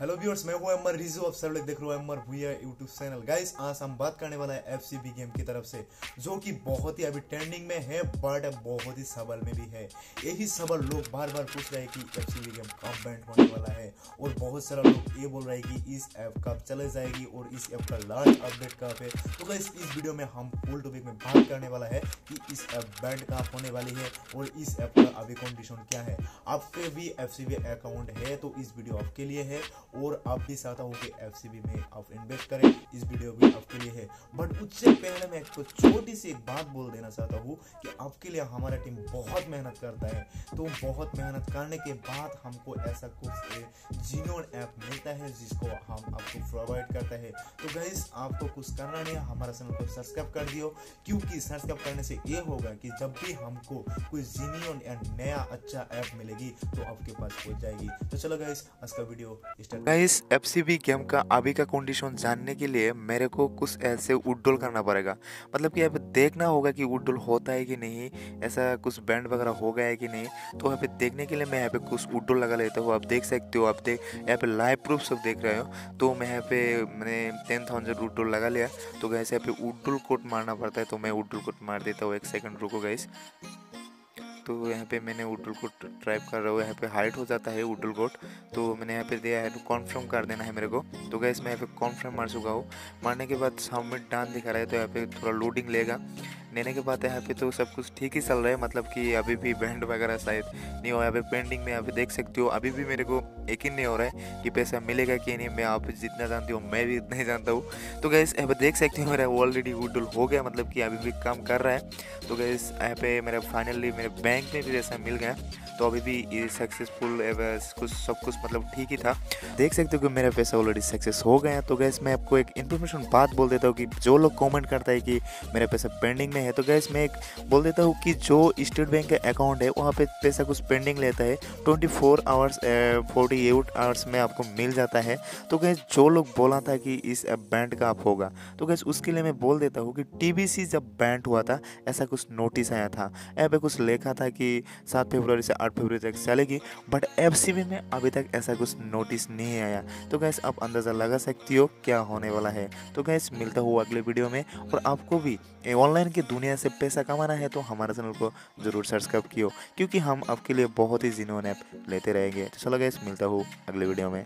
Hello viewers मैं हूँ अमर रिजू, आप सब लोग देख रहे हो अमर भूया यूट्यूब चैनल गाइस आज हम बात करने वाला है एफसीबी गेम की तरफ़ से, जो कि बहुत ही अभी ट्रेंडिंग में है बट बहुत ही सवाल में भी है। यही सवाल लोग बार बार पूछ रहे हैं कि एफसीबी गेम कब बैंड होने वाला है, और बहुत सारा लोग ये बोल रहे हैं कि इस ऐप कब चले जाएगी, और इस ऐप का लास्ट अपडेट कब है। तो गाइस इस वीडियो में हम फुल टॉपिक में बात करने वाला है कि इस ऐप बैंड कब होने वाली है, और इस ऐप का अभी कंडीशन क्या है। आपके भी FCB अकाउंट है तो इस वीडियो आपके लिए है और आप भी चाहता हूँ कि एफसीबी में आप इन्वेस्ट करें, इस वीडियो भी आपके लिए है। बट उससे पहले मैं एक छोटी सी एक बात बोल देना चाहता हूँ कि आपके लिए हमारा टीम बहुत मेहनत करता है। तो बहुत मेहनत करने के बाद हमको ऐसा कुछ जीनोन ऐप मिलता है जिसको हम आपको प्रोवाइड करता है। तो गैस आपको कुछ करना नहीं है, हमारा चैनल को सब्सक्राइब कर दियो, क्योंकि सब्सक्राइब करने से ये होगा कि जब भी हमको कोई जीनियन या नया अच्छा ऐप मिलेगी तो आपके पास पहुँच जाएगी। तो चलो गैस आज का video start guys FCB game का अभी का कंडीशन जानने के लिए मेरे को कुछ ऐसे उड्डोल करना पड़ेगा। मतलब कि पे देखना होगा कि उड्डोल होता है कि नहीं, ऐसा कुछ बैंड वगैरह हो गया है कि नहीं। तो यहाँ पे देखने के लिए मैं यहाँ पे कुछ उड्डोल लगा लेता हूँ। आप देख सकते हो, आप देख यहाँ पे लाइव प्रूफ सब देख रहे हो। तो मैं यहाँ पे मैंने टेन थाउज़ेंड उड्डोल लगा लिया। तो गैस यहाँ पे उड्डोल कोट मारना पड़ता है तो मैं उड्डोल कोट मार देता हूँ। एक सेकेंड रुको गैस तो यहाँ पे मैंने उडल कोट ट्राइप कर रहा हूँ। यहाँ पे हाइट हो जाता है उडल कोट तो मैंने यहाँ पे दिया है तो कॉन्फर्म कर देना है मेरे को। तो गैस मैं यहाँ पे कॉन्फर्म मार चुका हूँ। मारने के बाद सबमिट डान दिखा रहा है तो यहाँ पे थोड़ा लोडिंग लेगा। लेने के बाद यहाँ पे तो सब कुछ ठीक ही चल रहा है। मतलब कि अभी भी बैंड वगैरह शायद नहीं हो, यहाँ पे पेंडिंग में अभी देख सकते हो। अभी भी मेरे को यकीन नहीं हो रहा है कि पैसा मिलेगा कि नहीं। मैं आप जितना जानती हूँ, मैं भी इतना ही जानता हूँ। तो गैस यहाँ पे देख सकते हो मेरा ऑलरेडी वुडल हो गया। मतलब कि अभी भी काम कर रहा है। तो गैस यहाँ पे मेरा फाइनली मेरे बैंक में भी जैसा मिल गया। तो अभी भी ये सक्सेसफुल कुछ सब कुछ मतलब ठीक ही था। देख सकते हो कि मेरा पैसा ऑलरेडी सक्सेस हो गया तो गैस मैं आपको एक इन्फॉर्मेशन बात बोल देता हूँ कि जो लोग कमेंट करता है कि मेरा पैसा पेंडिंग में है। तो गैस मैं एक बोल देता हूँ कि जो स्टेट बैंक का अकाउंट है, वहाँ पे पैसा कुछ पेंडिंग लेता है। Twenty four hours forty eight hours में आपको मिल जाता है। तो गैस जो लोग बोला था कि इस बैंड का आप होगा तो गैस उसके लिए मैं बोल देता हूँ कि टीबीसी जब बैंड हुआ था, ऐसा कुछ नोटिस आया था। यहाँ पे कुछ लिखा था कि सात फरवरी से आठ फरवरी तक चलेगी बट एफसीबी में अभी तक ऐसा कुछ नोटिस नहीं आया। तो गैस आप अंदाज़ा लगा सकती हो क्या होने वाला है। तो गैस मिलता हुआ अगले वीडियो में, और आपको भी ऑनलाइन की दुनिया से पैसा कमाना है तो हमारे चैनल को ज़रूर सब्सक्राइब कियो, क्योंकि हम आपके लिए बहुत ही जिनोन ऐप लेते रहेंगे। तो चलो गैस मिलता हूँ अगले वीडियो में।